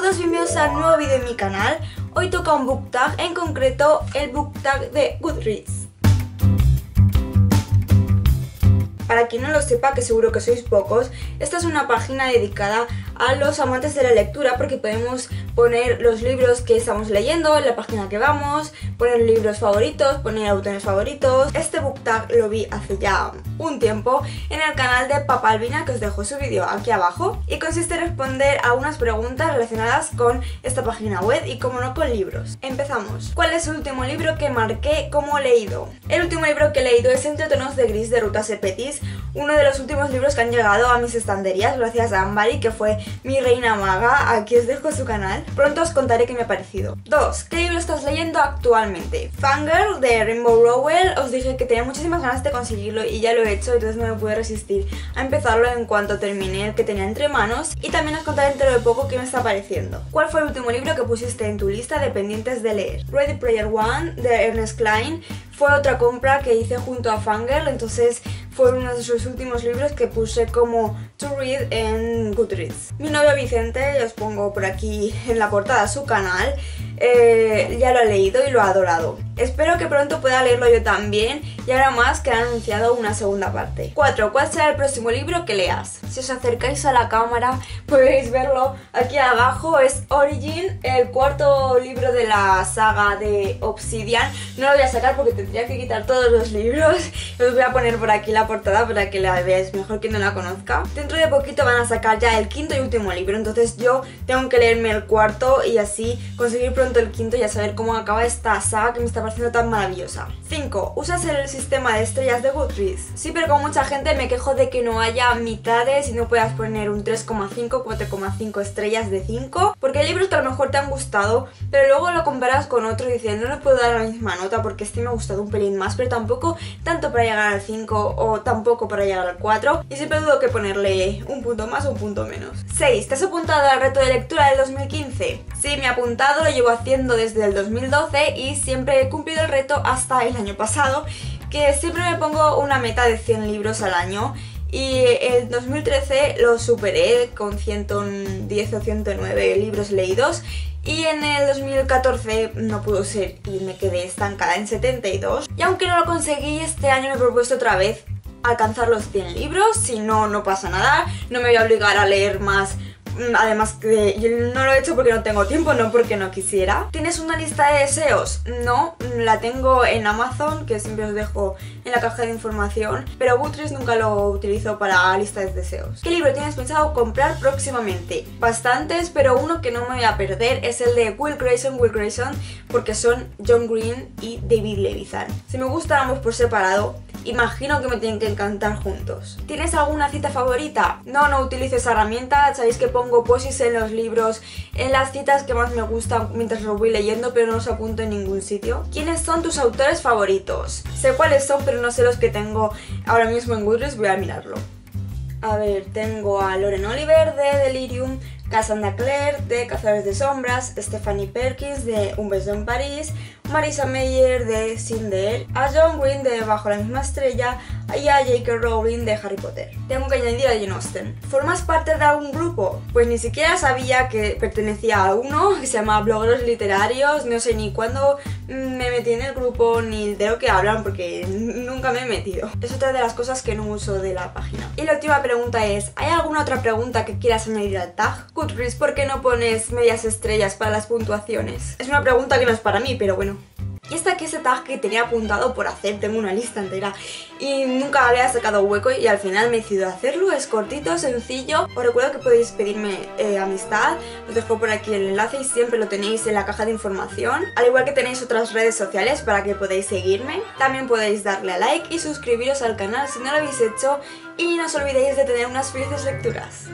todos, bienvenidos a un nuevo vídeo en mi canal. Hoy toca un book tag, en concreto el book tag de Goodreads. Para quien no lo sepa, que seguro que sois pocos, esta es una página dedicada a los amantes de la lectura porque podemos poner los libros que estamos leyendo en la página que vamos, poner libros favoritos, poner autores favoritos. Este book tag lo vi hace ya un tiempo en el canal de Papa Albina que os dejo su vídeo aquí abajo y consiste en responder a unas preguntas relacionadas con esta página web y como no con libros. Empezamos. ¿Cuál es el último libro que marqué como leído? El último libro que he leído es Entre tonos de gris de Ruta Sepetis, uno de los últimos libros que han llegado a mis estanterías gracias a Ambari que fue mi reina maga, aquí os dejo su canal. Pronto os contaré qué me ha parecido. 2. ¿Qué libro estás leyendo actualmente? Fangirl de Rainbow Rowell, os dije que tenía muchísimas ganas de conseguirlo y ya lo he hecho, entonces no me pude resistir a empezarlo en cuanto terminé el que tenía entre manos y también os contaré dentro de poco qué me está pareciendo. ¿Cuál fue el último libro que pusiste en tu lista de pendientes de leer? Ready Player One de Ernest Klein fue otra compra que hice junto a Fangirl, entonces fue uno de sus últimos libros que puse como to read en Goodreads. Mi novio Vicente, os pongo por aquí en la portada su canal, eh, ya lo ha leído y lo ha adorado. Espero que pronto pueda leerlo yo también y ahora más que han anunciado una segunda parte. 4. ¿Cuál será el próximo libro que leas? Si os acercáis a la cámara podéis verlo aquí abajo. Es Origin, el cuarto libro de la saga de Obsidian. No lo voy a sacar porque tendría que quitar todos los libros. Os voy a poner por aquí la portada para que la veáis mejor que no la conozca. Dentro de poquito van a sacar ya el quinto y último libro, entonces yo tengo que leerme el cuarto y así conseguir pronto el quinto y a saber cómo acaba esta saga que me está pareciendo tan maravillosa. 5. ¿Usas el sistema de estrellas de Goodreads? Sí, pero como mucha gente me quejo de que no haya mitades y no puedas poner un 3,5, 4,5 estrellas de 5, porque hay libros que a lo mejor te han gustado, pero luego lo comparas con otro y dices, no le puedo dar la misma nota porque este me ha gustado un pelín más, pero tampoco tanto para llegar al 5 o tampoco para llegar al 4, y siempre dudo que ponerle un punto más o un punto menos. 6. ¿Te has apuntado al reto de lectura del 2015? Sí, me he apuntado, lo llevo haciendo desde el 2012 y siempre he cumplido el reto hasta el año pasado, que siempre me pongo una meta de 100 libros al año. Y el 2013 lo superé con 110 o 109 libros leídos y en el 2014 no pudo ser y me quedé estancada en 72 y aunque no lo conseguí este año me he propuesto otra vez alcanzar los 100 libros, si no, no pasa nada, no me voy a obligar a leer más además que yo no lo he hecho porque no tengo tiempo, no porque no quisiera. ¿Tienes una lista de deseos? No, la tengo en Amazon, que siempre os dejo en la caja de información, pero Goodreads nunca lo utilizo para listas de deseos. ¿Qué libro tienes pensado comprar próximamente? Bastantes, pero uno que no me voy a perder es el de Will Grayson, Will Grayson, porque son John Green y David Levithan. Si me gustan ambos por separado, imagino que me tienen que encantar juntos. ¿Tienes alguna cita favorita? No, no utilizo esa herramienta, sabéis que pongo posis en los libros, en las citas que más me gustan mientras lo voy leyendo, pero no los apunto en ningún sitio. ¿Quiénes son tus autores favoritos? Sé cuáles son, pero no sé los que tengo ahora mismo en Goodreads, voy a mirarlo. A ver, tengo a Loren Oliver de Delirium, Cassandra Clare de Cazadores de Sombras, Stephanie Perkins de Un beso en París, Marisa Meyer de Cinder, a John Green de Bajo la misma estrella y a J.K. Rowling de Harry Potter. Tengo que añadir a Jane Austen. ¿Formas parte de algún grupo? Pues ni siquiera sabía que pertenecía a uno que se llama Bloggers Literarios, no sé ni cuándo me metí en el grupo ni de lo que hablan porque nunca me he metido. Es otra de las cosas que no uso de la página. Y la última pregunta es, ¿hay alguna otra pregunta que quieras añadir al tag? Goodreads, ¿por qué no pones medias estrellas para las puntuaciones? Es una pregunta que no es para mí, pero bueno, y este aquí ese tag que tenía apuntado por hacer, tengo una lista entera y nunca había sacado hueco y al final me he decidido hacerlo, es cortito, sencillo. Os recuerdo que podéis pedirme eh, amistad, os dejo por aquí el enlace y siempre lo tenéis en la caja de información. Al igual que tenéis otras redes sociales para que podáis seguirme. También podéis darle a like y suscribiros al canal si no lo habéis hecho y no os olvidéis de tener unas felices lecturas.